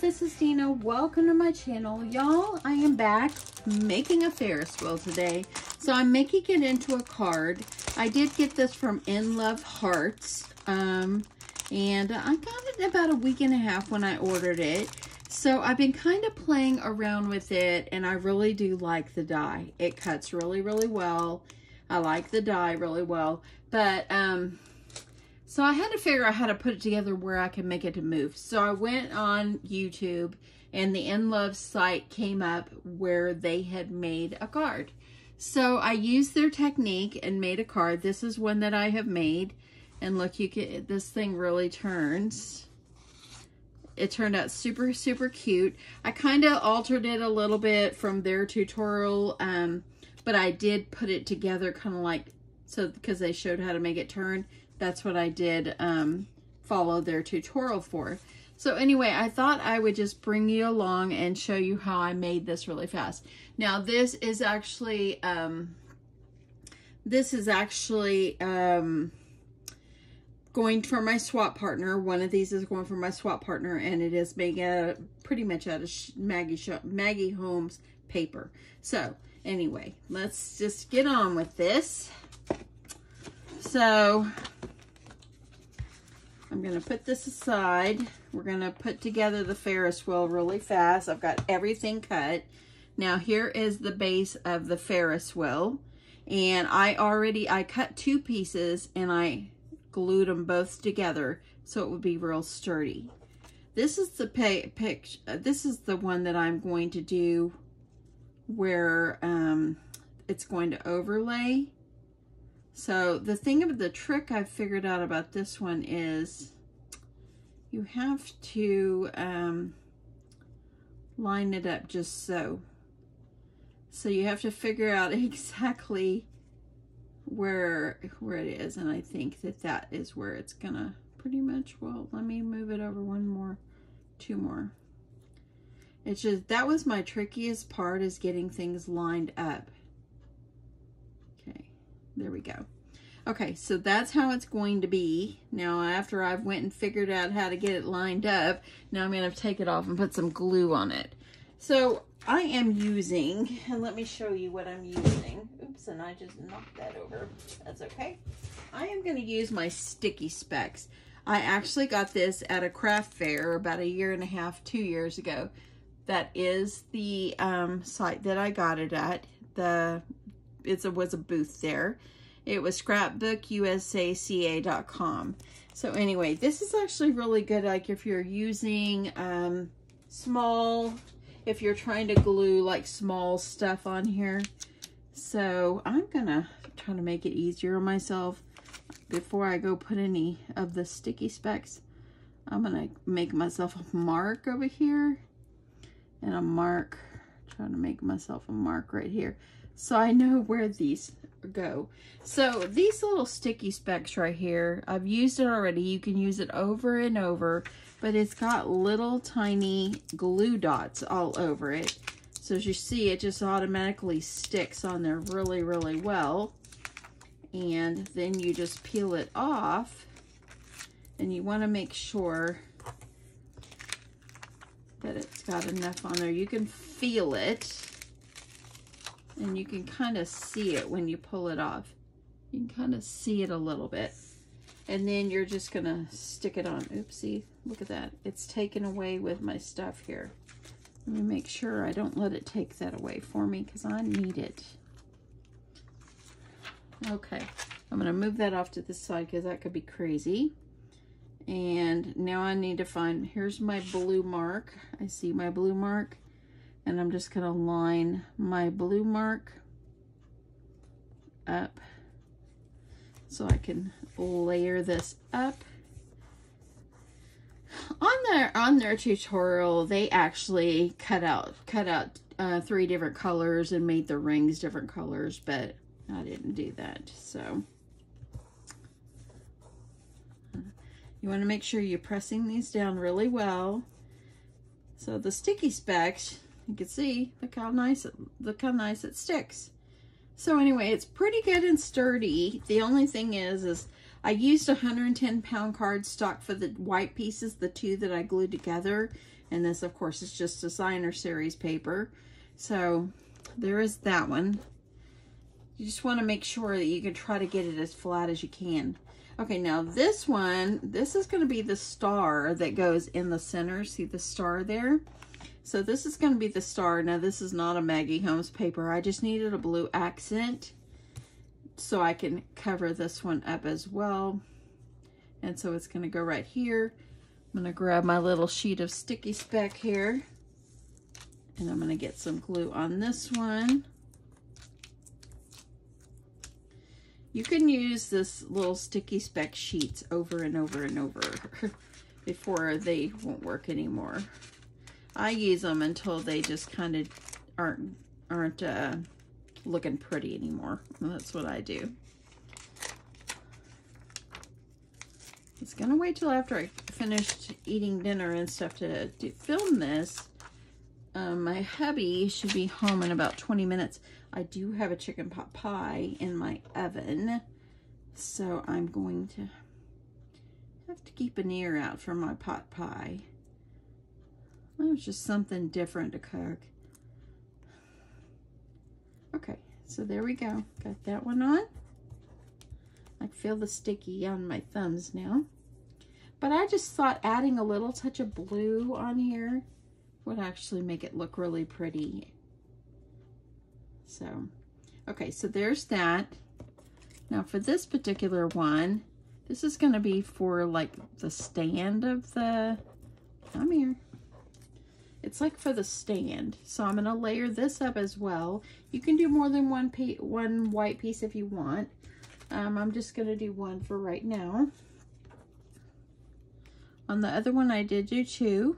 this is Deanna. Welcome to my channel. Y'all, I am back making a Ferris wheel today. So I'm making it into a card. I did get this from In Love Arts. Um, and I got it about a week and a half when I ordered it. So I've been kind of playing around with it and I really do like the die. It cuts really, really well. I like the die really well. But, um, so I had to figure out how to put it together where I can make it to move. So I went on YouTube and the In Love site came up where they had made a card. So I used their technique and made a card. This is one that I have made. And look, you can, this thing really turns. It turned out super, super cute. I kind of altered it a little bit from their tutorial, um, but I did put it together kind of like, so because they showed how to make it turn that's what I did um, follow their tutorial for. So anyway, I thought I would just bring you along and show you how I made this really fast. Now this is actually, um, this is actually um, going for my swap partner. One of these is going for my swap partner and it is made a, pretty much out of Maggie, Maggie Holmes paper. So anyway, let's just get on with this. So I'm going to put this aside. We're going to put together the Ferris wheel really fast. I've got everything cut. Now here is the base of the Ferris wheel. And I already, I cut two pieces and I glued them both together so it would be real sturdy. This is the pic, uh, this is the one that I'm going to do where um, it's going to overlay so the thing about the trick I've figured out about this one is you have to um, line it up just so. So you have to figure out exactly where where it is and I think that that is where it's gonna pretty much well let me move it over one more two more it's just that was my trickiest part is getting things lined up there we go. Okay, so that's how it's going to be. Now, after I've went and figured out how to get it lined up, now I'm going to take it off and put some glue on it. So I am using, and let me show you what I'm using. Oops, and I just knocked that over. That's okay. I am going to use my sticky specks. I actually got this at a craft fair about a year and a half, two years ago. That is the um, site that I got it at. The it was a booth there. It was scrapbookusaca.com. So anyway, this is actually really good. Like if you're using um, small, if you're trying to glue like small stuff on here. So I'm gonna try to make it easier on myself before I go put any of the sticky specks. I'm gonna make myself a mark over here and a mark, trying to make myself a mark right here so I know where these go. So these little sticky specks right here, I've used it already. You can use it over and over, but it's got little tiny glue dots all over it. So as you see, it just automatically sticks on there really, really well. And then you just peel it off and you want to make sure that it's got enough on there. You can feel it and you can kind of see it when you pull it off. You can kind of see it a little bit. And then you're just going to stick it on. Oopsie, look at that. It's taken away with my stuff here. Let me make sure I don't let it take that away for me because I need it. Okay, I'm going to move that off to the side because that could be crazy. And now I need to find, here's my blue mark. I see my blue mark and I'm just going to line my blue mark up so I can layer this up. On their on their tutorial, they actually cut out cut out uh, three different colors and made the rings different colors, but I didn't do that. So you want to make sure you're pressing these down really well. So the sticky specks, you can see, look how nice it, look how nice it sticks. So anyway, it's pretty good and sturdy. The only thing is, is I used 110 pound cardstock for the white pieces, the two that I glued together. And this, of course, is just designer series paper. So there is that one. You just want to make sure that you can try to get it as flat as you can. Okay, now this one, this is going to be the star that goes in the center. See the star there? So this is going to be the star. Now this is not a Maggie Holmes paper. I just needed a blue accent so I can cover this one up as well. And so it's going to go right here. I'm going to grab my little sheet of sticky speck here. And I'm going to get some glue on this one. You can use this little sticky speck sheets over and over and over before they won't work anymore. I use them until they just kind of aren't aren't uh, looking pretty anymore. that's what I do. It's gonna wait till after I finished eating dinner and stuff to do, film this. Um, my hubby should be home in about 20 minutes. I do have a chicken pot pie in my oven, so I'm going to have to keep an ear out for my pot pie. It was just something different to cook. Okay, so there we go. Got that one on. I feel the sticky on my thumbs now. But I just thought adding a little touch of blue on here would actually make it look really pretty. So, okay, so there's that. Now for this particular one, this is going to be for like the stand of the, come here. It's like for the stand. So I'm going to layer this up as well. You can do more than one, one white piece if you want. Um, I'm just going to do one for right now. On the other one, I did do two.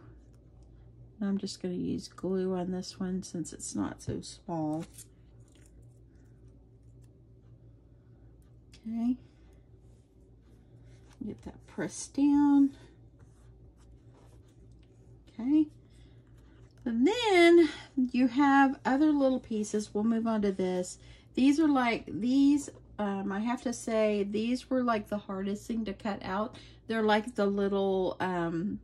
I'm just going to use glue on this one since it's not so small. Okay. Get that pressed down. Okay. And then you have other little pieces. We'll move on to this. These are like, these, um, I have to say, these were like the hardest thing to cut out. They're like the little um,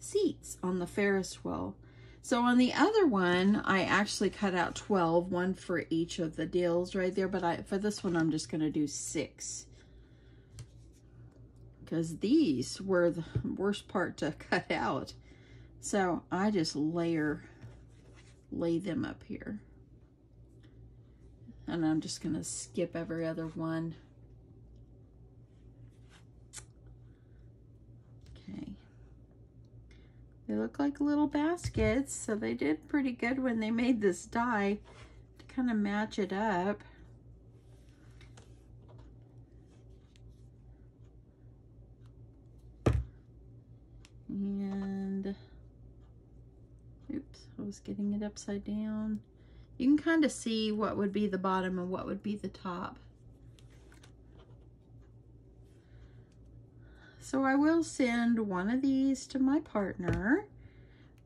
seats on the Ferris wheel. So on the other one, I actually cut out 12, one for each of the deals right there. But I, for this one, I'm just going to do six. Because these were the worst part to cut out. So I just layer, lay them up here. And I'm just going to skip every other one. Okay. They look like little baskets, so they did pretty good when they made this die to kind of match it up. And Oops, I was getting it upside down. You can kind of see what would be the bottom and what would be the top. So I will send one of these to my partner.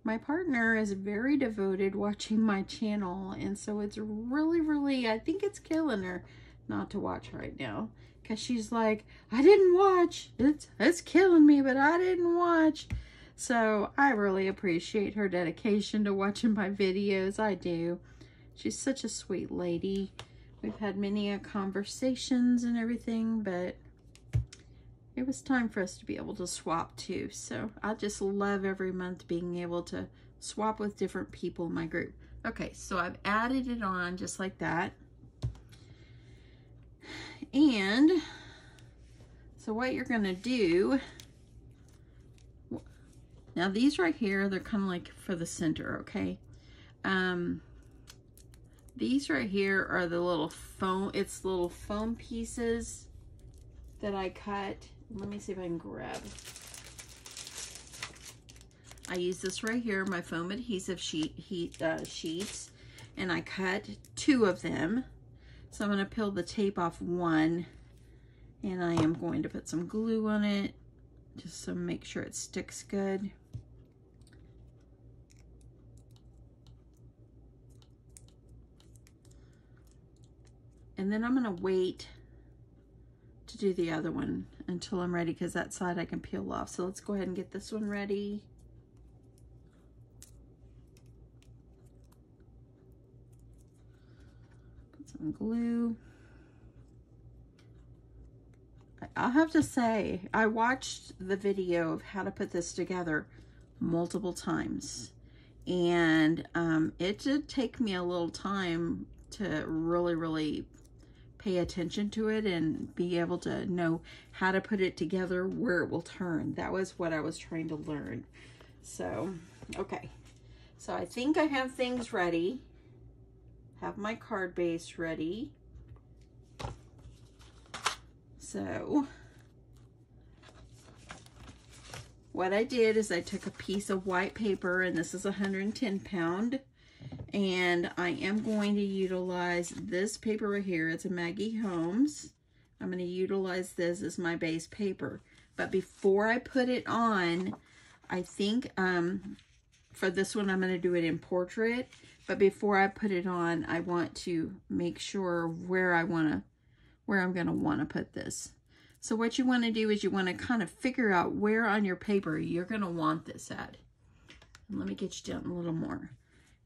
My partner is very devoted watching my channel, and so it's really, really, I think it's killing her not to watch right now. Because she's like, I didn't watch. It's, it's killing me, but I didn't watch. So I really appreciate her dedication to watching my videos. I do. She's such a sweet lady. We've had many uh, conversations and everything, but it was time for us to be able to swap too. So I just love every month being able to swap with different people in my group. Okay, so I've added it on just like that. And so what you're to do now these right here, they're kind of like for the center, okay? Um, these right here are the little foam, it's little foam pieces that I cut. Let me see if I can grab. I use this right here, my foam adhesive sheet heat uh, sheets, and I cut two of them. So I'm going to peel the tape off one, and I am going to put some glue on it, just to make sure it sticks good. And then I'm going to wait to do the other one until I'm ready because that side I can peel off. So let's go ahead and get this one ready. Put some glue. I'll have to say, I watched the video of how to put this together multiple times. And um, it did take me a little time to really, really pay attention to it and be able to know how to put it together where it will turn. That was what I was trying to learn. So, okay. So I think I have things ready. Have my card base ready. So what I did is I took a piece of white paper and this is 110 pound and I am going to utilize this paper right here. It's a Maggie Holmes. I'm going to utilize this as my base paper. But before I put it on, I think um, for this one I'm going to do it in portrait. But before I put it on, I want to make sure where I want to, where I'm going to want to put this. So what you want to do is you want to kind of figure out where on your paper you're going to want this at. Let me get you down a little more.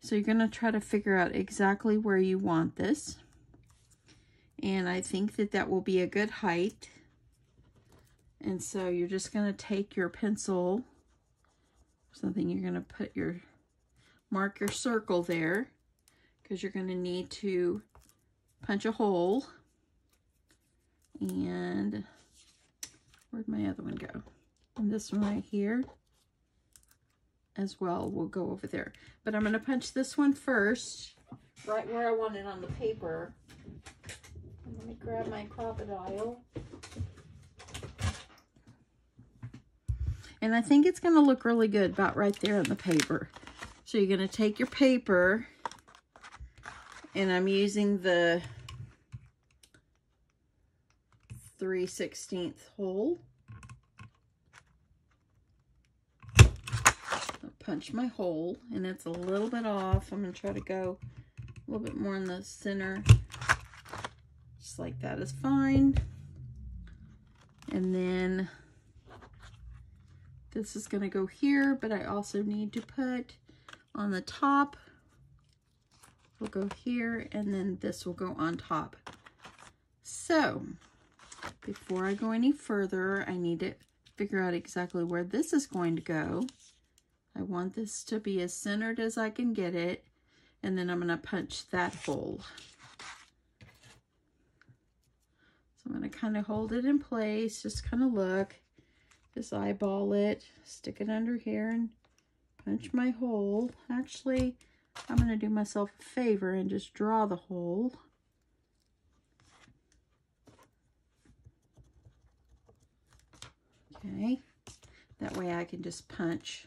So you're going to try to figure out exactly where you want this. And I think that that will be a good height. And so you're just going to take your pencil, something you're going to put your, mark your circle there because you're going to need to punch a hole. And Where'd my other one go? And this one right here as well We'll go over there. But I'm going to punch this one first, right where I want it on the paper. let me grab my Crop-A-Dile. And I think it's going to look really good about right there on the paper. So you're going to take your paper, and I'm using the 3 16th hole. Punch my hole and it's a little bit off. I'm going to try to go a little bit more in the center. Just like that is fine. And then this is going to go here, but I also need to put on the top. We'll go here and then this will go on top. So before I go any further, I need to figure out exactly where this is going to go. I want this to be as centered as I can get it, and then I'm going to punch that hole. So I'm going to kind of hold it in place, just kind of look, just eyeball it, stick it under here and punch my hole. Actually, I'm going to do myself a favor and just draw the hole. Okay, that way I can just punch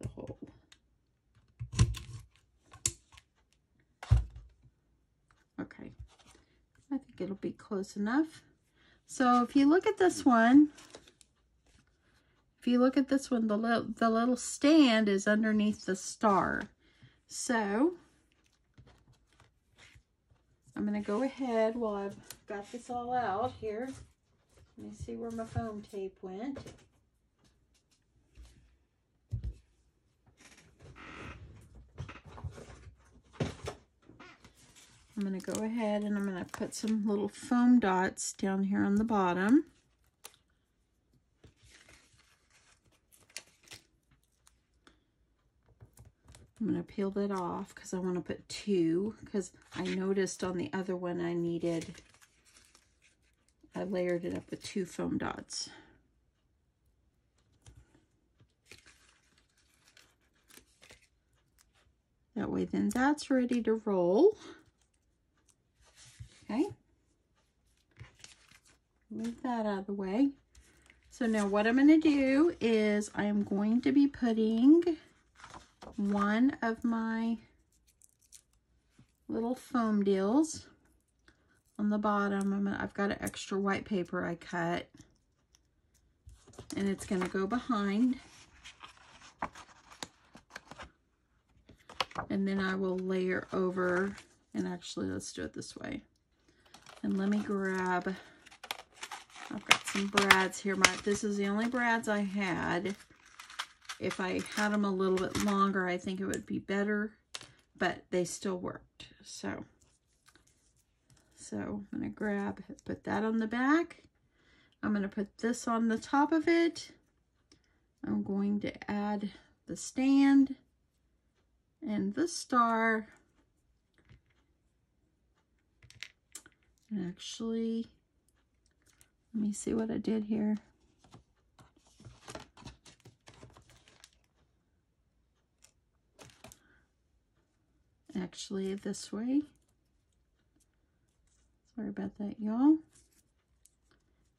the hole. Okay, I think it'll be close enough. So if you look at this one, if you look at this one, the little, the little stand is underneath the star. So I'm going to go ahead while I've got this all out here. Let me see where my foam tape went. I'm going to go ahead and I'm going to put some little foam dots down here on the bottom. I'm going to peel that off because I want to put two because I noticed on the other one I needed I layered it up with two foam dots. That way then that's ready to roll. Okay. Move that out of the way. So now what I'm going to do is I am going to be putting one of my little foam deals on the bottom. I'm gonna, I've got an extra white paper I cut. And it's going to go behind. And then I will layer over. And actually, let's do it this way. And let me grab, I've got some brads here. My, this is the only brads I had. If I had them a little bit longer, I think it would be better. but they still worked. So, so I'm going to grab, put that on the back. I'm going to put this on the top of it. I'm going to add the stand and the star. Actually, let me see what I did here. Actually, this way. Sorry about that, y'all.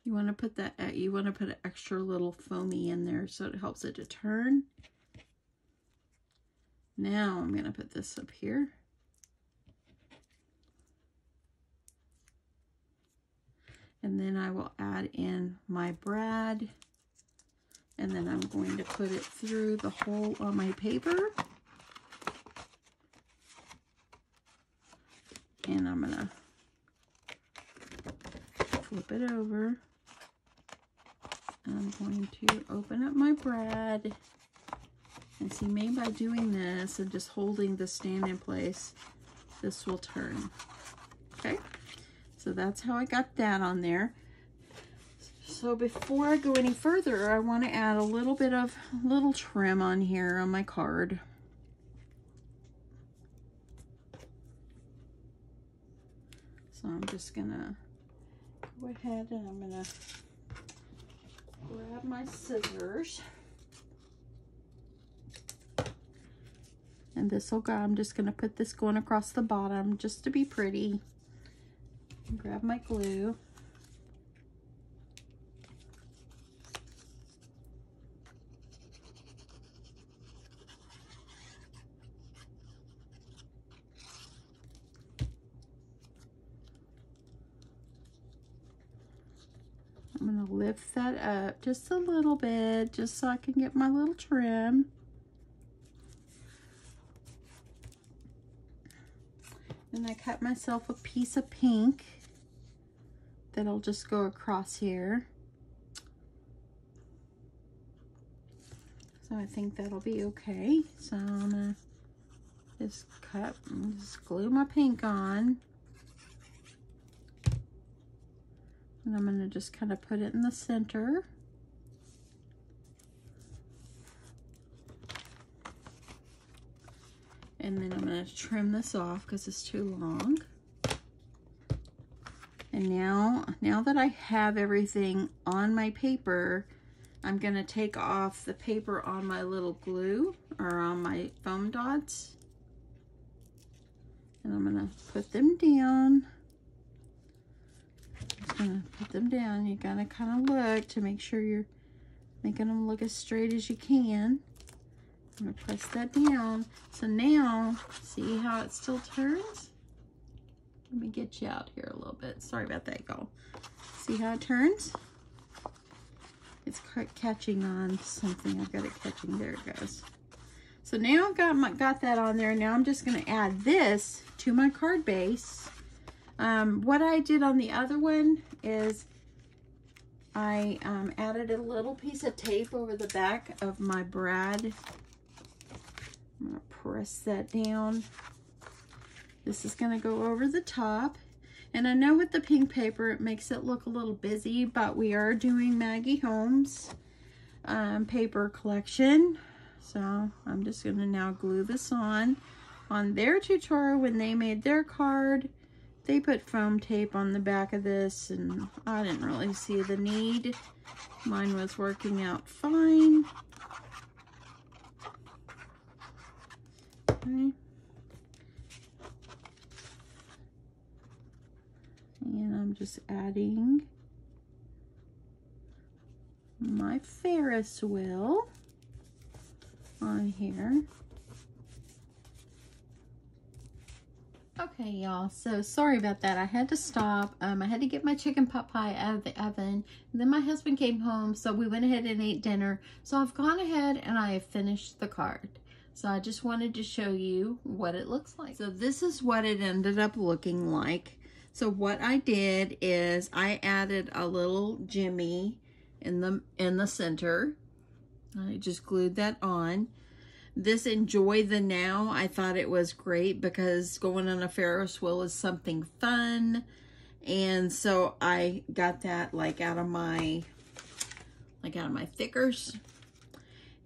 You want to put that, uh, you want to put an extra little foamy in there so it helps it to turn. Now I'm going to put this up here. And then I will add in my brad. And then I'm going to put it through the hole on my paper. And I'm going to flip it over. I'm going to open up my brad. And see, maybe by doing this and just holding the stand in place, this will turn. Okay, so that's how I got that on there. So before I go any further, I want to add a little bit of little trim on here on my card. So I'm just gonna go ahead and I'm gonna grab my scissors. And this will go, I'm just going to put this going across the bottom just to be pretty. Grab my glue. I'm going to lift that up just a little bit, just so I can get my little trim. And I cut myself a piece of pink that'll just go across here. So I think that'll be okay. So I'm gonna just cut, and just glue my pink on. And I'm gonna just kind of put it in the center. And then I'm to trim this off because it's too long. And now, now that I have everything on my paper, I'm going to take off the paper on my little glue or on my foam dots. And I'm going to put them down. Just to put them down. You got to kind of look to make sure you're making them look as straight as you can. I'm gonna press that down. So now, see how it still turns? Let me get you out here a little bit. Sorry about that, y'all. See how it turns? It's catching on something. I've got it catching. There it goes. So now I've got, my, got that on there. Now I'm just going to add this to my card base. Um, what I did on the other one is I um, added a little piece of tape over the back of my brad I'm going to press that down. This is going to go over the top. And I know with the pink paper, it makes it look a little busy, but we are doing Maggie Holmes um, paper collection. So I'm just going to now glue this on. On their tutorial, when they made their card, they put foam tape on the back of this, and I didn't really see the need. Mine was working out fine. Okay. And I'm just adding my Ferris wheel on here. Okay, y'all, so sorry about that. I had to stop. Um, I had to get my chicken pot pie out of the oven. And then my husband came home, so we went ahead and ate dinner. So I've gone ahead and I have finished the card. So I just wanted to show you what it looks like. So this is what it ended up looking like. So what I did is I added a little Jimmy in the in the center. I just glued that on. this Enjoy the Now, I thought it was great because going on a Ferris wheel is something fun. And so I got that like out of my, like out of my thickers.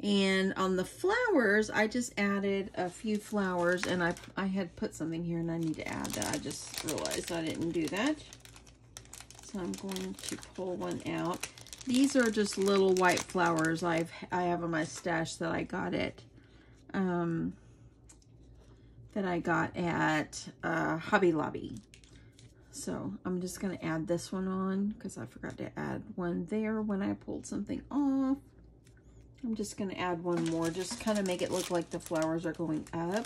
And on the flowers, I just added a few flowers and I, I had put something here and I need to add that. I just realized I didn't do that. So I'm going to pull one out. These are just little white flowers I've I have in my stash that I got at um, that I got at uh, Hobby Lobby. So I'm just going to add this one on because I forgot to add one there when I pulled something off. I'm just going to add one more, just kind of make it look like the flowers are going up.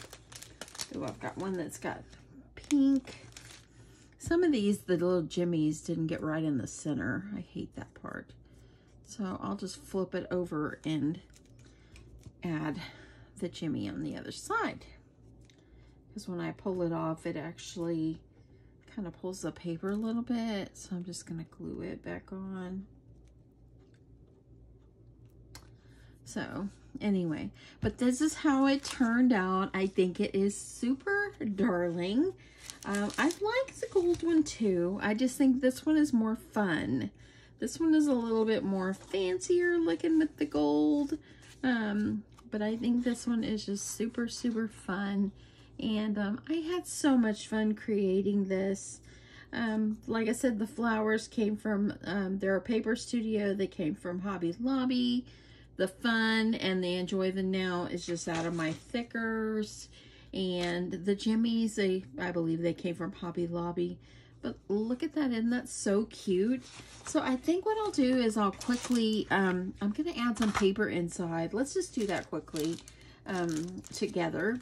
Oh, I've got one that's got pink. Some of these, the little jimmies didn't get right in the center. I hate that part. So I'll just flip it over and add the jimmy on the other side. Because when I pull it off, it actually kind of pulls the paper a little bit. So I'm just going to glue it back on. So anyway, but this is how it turned out. I think it is super darling. Um, I like the gold one too. I just think this one is more fun. This one is a little bit more fancier looking with the gold. Um, but I think this one is just super, super fun. And um, I had so much fun creating this. Um, like I said, the flowers came from um, their paper studio. They came from Hobby Lobby. The fun and the enjoy the now is just out of my thickers. And the jimmies, they, I believe they came from Hobby Lobby. But look at that, isn't that so cute? So I think what I'll do is I'll quickly, um, I'm going to add some paper inside. Let's just do that quickly um, together.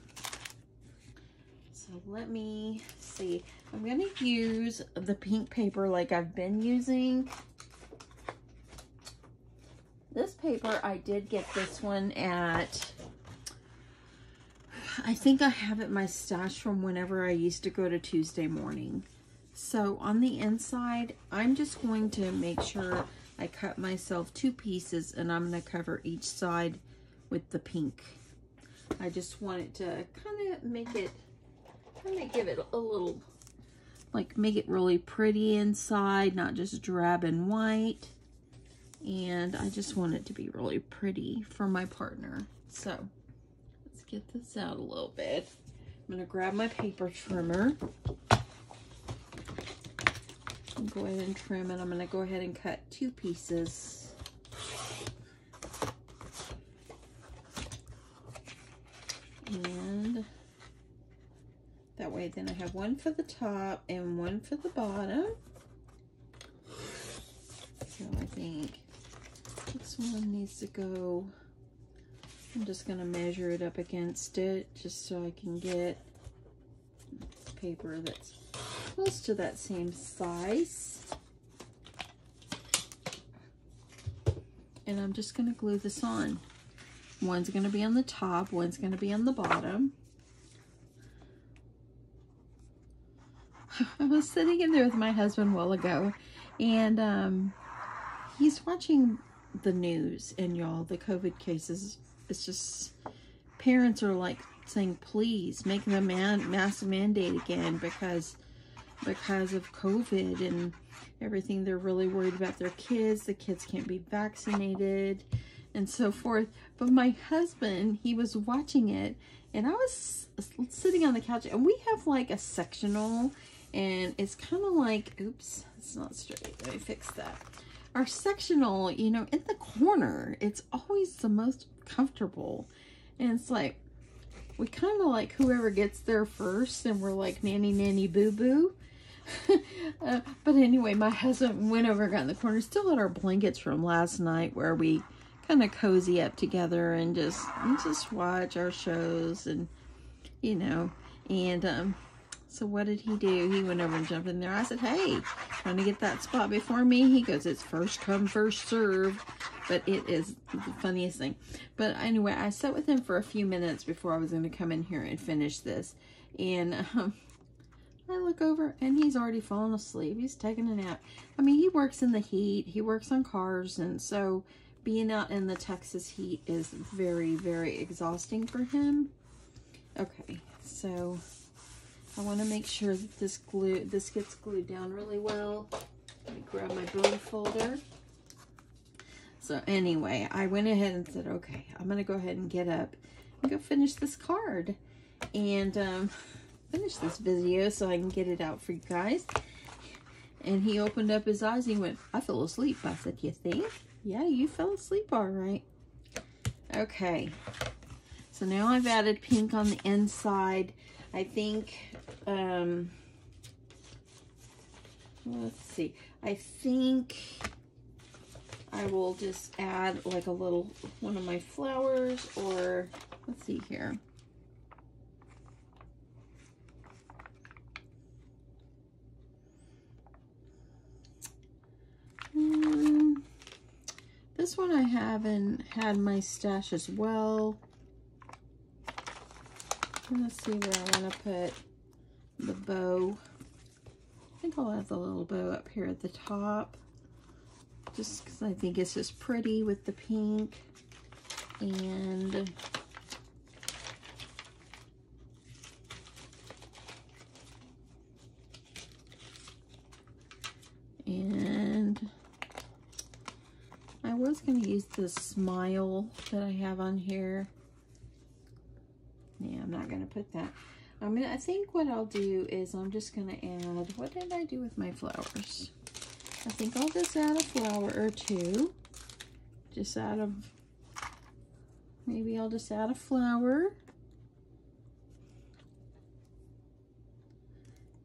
So let me see. I'm going to use the pink paper like I've been using. This paper, I did get this one at, I think I have it my stash from whenever I used to go to Tuesday morning. So on the inside, I'm just going to make sure I cut myself two pieces and I'm going to cover each side with the pink. I just want it to kind of make it, kind of give it a little, like make it really pretty inside, not just drab and white. And I just want it to be really pretty for my partner. So let's get this out a little bit. I'm to grab my paper trimmer go ahead and trim it. I'm going to go ahead and cut two pieces. And that way then I have one for the top and one for the bottom. So I think this one needs to go, I'm just going to measure it up against it just so I can get paper that's close to that same size. And I'm just going to glue this on. One's going to be on the top, one's going to be on the bottom. I was sitting in there with my husband a while ago, and um, he's watching the news, and y'all, the COVID cases, it's just, parents are like saying, please make the man mask mandate again because because of COVID and everything. They're really worried about their kids. The kids can't be vaccinated and so forth. But my husband, he was watching it and I was sitting on the couch and we have like a sectional and it's kind of like, oops, it's not straight. Let me fix that. Our sectional, you know, in the corner, it's always the most comfortable. And it's like, we kind of like whoever gets there first and we're like nanny nanny boo boo uh, but anyway, my husband went over got in the corner, still had our blankets from last night where we kind of cozy up together and just and just watch our shows and you know and um so what did he do he went over and jumped in there i said hey trying to get that spot before me he goes it's first come first serve but it is the funniest thing but anyway i sat with him for a few minutes before i was going to come in here and finish this and um, I look over and he's already fallen asleep. He's taking a nap. I mean, he works in the heat. He works on cars. And so being out in the Texas heat is very, very exhausting for him. Okay, so I want to make sure that this glue, this gets glued down really well. Let me grab my bone folder. So anyway, I went ahead and said, okay, I'm going to go ahead and get up and go finish this card and um, finish this video so I can get it out for you guys. And he opened up his eyes. He went, I fell asleep. I said, you think? Yeah, you fell asleep all right. Okay. So now I've added pink on the inside. I think, um, let's see. I think I will just add like a little, one of my flowers or, let's see here. Um, this one I haven't had my stash as well. Let's see where I want to put the bow. I think I'll have the little bow up here at the top. Just because I think it's just pretty with the pink. And and I was going to use the smile that I have on here. Yeah, I'm not going to put that. I mean, I think what I'll do is I'm just to add, what did I do with my flowers? I think I'll just add a flower or two. Just out of, maybe I'll just add a flower.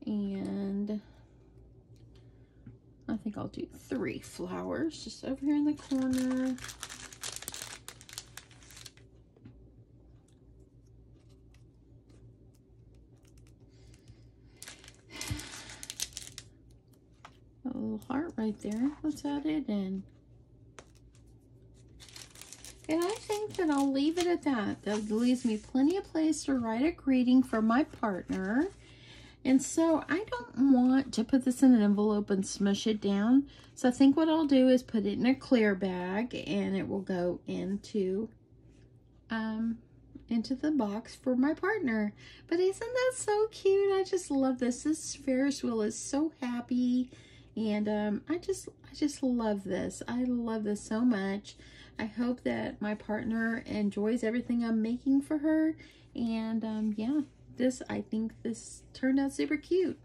And I think I'll do three flowers just over here in the corner. Little heart right there. Let's add it in. And I think that I'll leave it at that. That leaves me plenty of place to write a greeting for my partner. And so I don't want to put this in an envelope and smush it down. So I think what I'll do is put it in a clear bag and it will go into um, into the box for my partner. But isn't that so cute? I just love this. This Ferris wheel is so happy. And um, I just, I just love this. I love this so much. I hope that my partner enjoys everything I'm making for her. And um, yeah, this, I think this turned out super cute.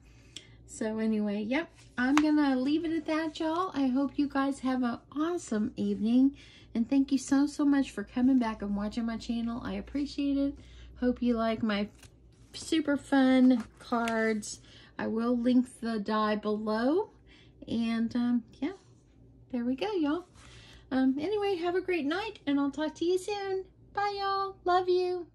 So anyway, yep, I'm going to leave it at that, y'all. I hope you guys have an awesome evening. And thank you so, so much for coming back and watching my channel. I appreciate it. Hope you like my super fun cards. I will link the die below. And um, yeah, there we go, y'all. Um, anyway, have a great night, and I'll talk to you soon. Bye, y'all. Love you.